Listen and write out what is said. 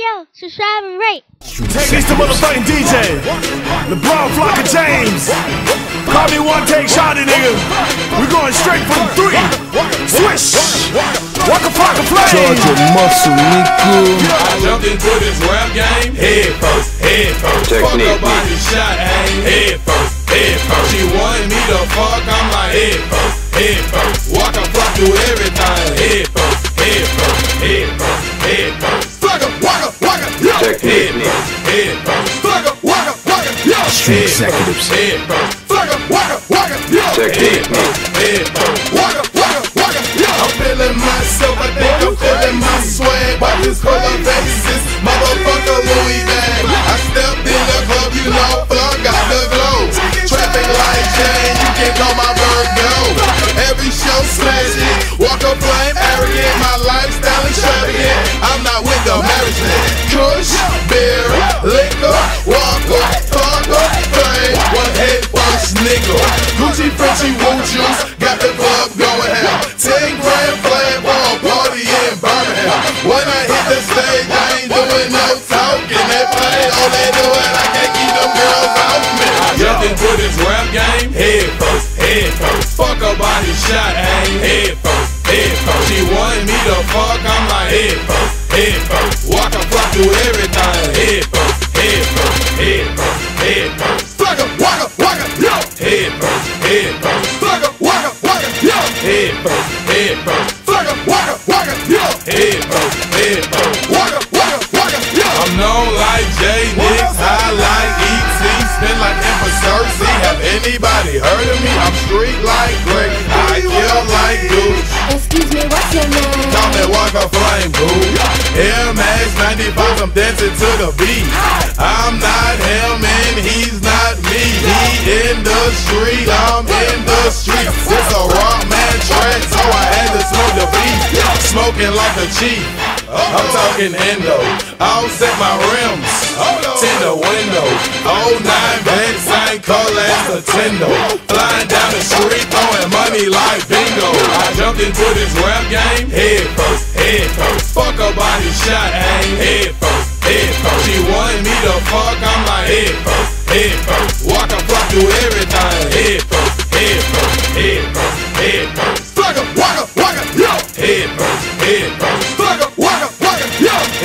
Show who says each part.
Speaker 1: yo, subscribe and rate.
Speaker 2: Take the motherfucking DJ. LeBron Flocka James. Call me one take shotty nigga. We going straight for the three. Swish. Waka flocka flame.
Speaker 3: Georgia muscle, nigga.
Speaker 4: I jumped into this rap game head first, head first.
Speaker 3: Teknikz.
Speaker 4: Fuck her body shot, aim head first, head first. She wanted me to fuck, I'm like head first, head first. Walk a flock through everything, yo. I'm feeling myself, I think I'm feeling my swag. Watch this for the faces, motherfucker Louis bag. I stepped in the club, you know, plug got the glow. Traffic light change, you can call my Virgo. Every show smashing, Waka Flame, arrogant, my lifestyle extravagant. 10 grand flag ball party in Birmingham. When I hit the stage, I ain't doing no talking. They play all they do, and I can't keep them girls off me. Jump into this rap game. Head first, head first. Fuck her body shot, I ain't head first, head first. She want me to fuck, I'm like head first, head first. Walk a flock through everything, head first, head first, head first, head first. Sucker, walk up, walk up, yo. Head first, head first. Sucker, walk up, walk up, yo. Head first. Anybody heard of me? I'm street like Greg, I kill like Goose.
Speaker 1: Excuse me, what's your name?
Speaker 4: Call me Waka Flame, boo. Air Max 95, I'm dancing to the beat. I'm not him and he's not me. He in the street, I'm in the street. It's a rock man track, so I had to smoke the beat. Smoking like a chief. I'm talking endo. I'll set my rims. The window. Oh nine bands, same color as a Tendo. Flying down the street, throwing money like bingo. I jumped into this rap game, head first, head first. Fuck a body shot, aim head first, head first. She wanted me to fuck, I'm like head first, head first. Walk a flock through everything, head first, head first, head first, head first.